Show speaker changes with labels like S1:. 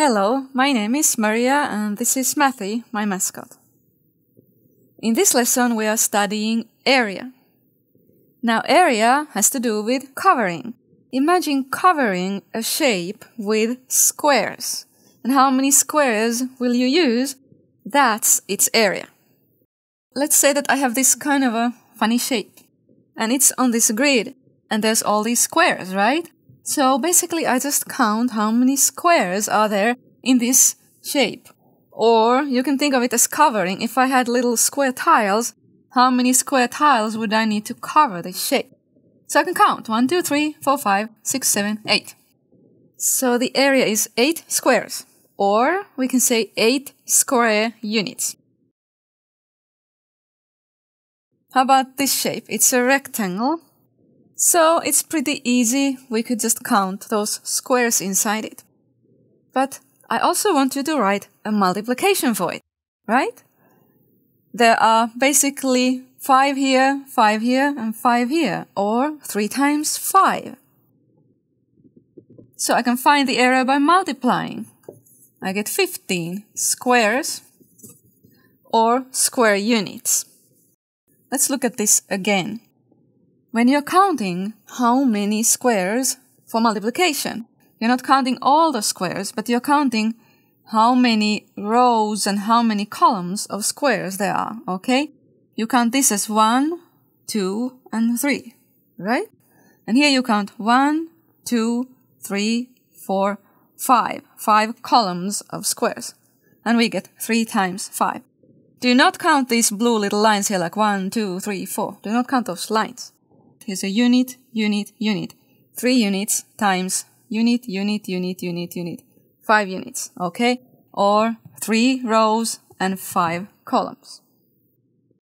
S1: Hello, my name is Maria and this is Mathy, my mascot. In this lesson we are studying area. Now area has to do with covering. Imagine covering a shape with squares. And how many squares will you use? That's its area. Let's say that I have this kind of a funny shape. And it's on this grid. And there's all these squares, right? So basically I just count how many squares are there in this shape. Or you can think of it as covering. If I had little square tiles, how many square tiles would I need to cover this shape? So I can count 1, 2, 3, 4, 5, 6, 7, 8. So the area is 8 squares. Or we can say 8 square units. How about this shape? It's a rectangle so it's pretty easy, we could just count those squares inside it. But I also want you to write a multiplication for it, right? There are basically 5 here, 5 here, and 5 here, or 3 times 5. So I can find the area by multiplying. I get 15 squares or square units. Let's look at this again when you're counting how many squares for multiplication. You're not counting all the squares, but you're counting how many rows and how many columns of squares there are, okay? You count this as one, two, and three, right? And here you count one, two, three, four, five. 5 Five columns of squares. And we get three times five. Do not count these blue little lines here like one, two, three, four. Do not count those lines is a unit, unit, unit. Three units times unit, unit, unit, unit, unit. Five units, okay? Or three rows and five columns.